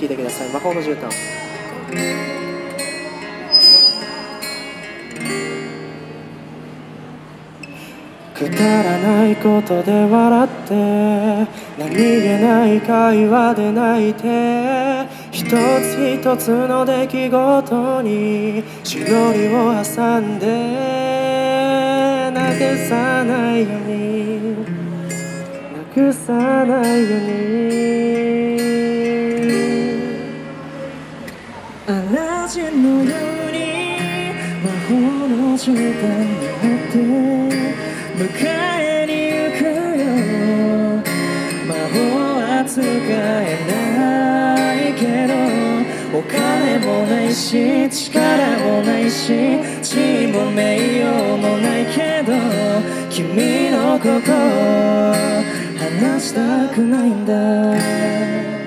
聴いてください。魔法の絨毯。くだらないことで笑って何気ない会話で泣いて一つ一つの出来事にしおりを挟んで慰さないように慰さないように。嵐のように魔法の絨毯に乗って迎えに行くよ。魔法は使えないけどお金もないし力もないし地位も名誉もないけど君のこと話したくないんだ。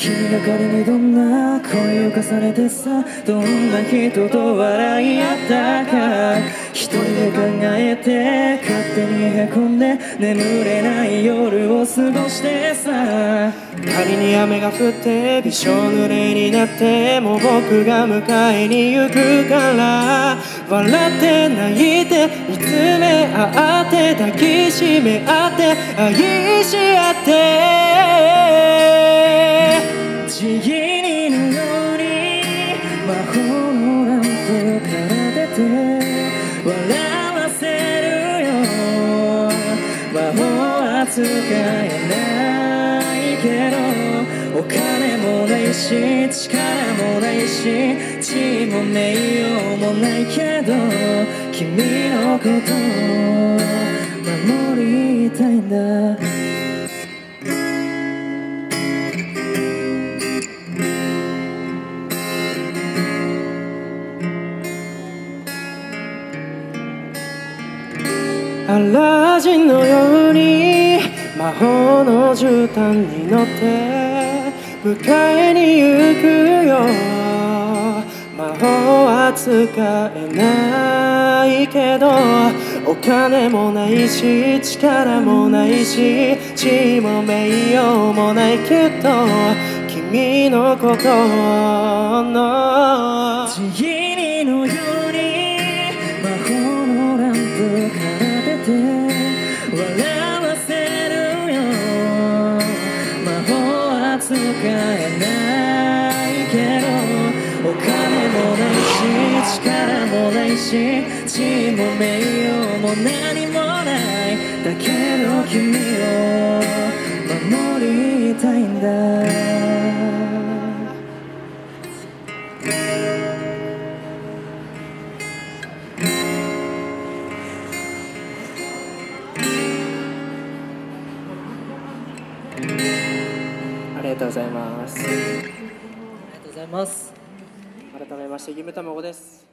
君が仮にどんな恋を重ねてさどんな人と笑い合ったか一人で考えて勝手にへこんで眠れない夜を過ごしてさ。仮に雨が降ってびしょ濡れになっても僕が迎えに行くから笑って泣いて見つめ合って抱きしめ合って愛し合って。ちぎりのように魔法のランプから出て笑わせるよ。魔法は使えないけど。お金もないし力もないし地位も名誉もないけど。君のことアラジンのように魔法の絨毯に乗って迎えに行くよ。魔法は使えないけどお金もないし力もないし地位も名誉もないけど君のことの使えないけどお金もないし力もないし地位も名誉も何もない。だけど君を守りたいんだ。ありがとうございます。ありがとうございます。改めまして、ゆめたまごです。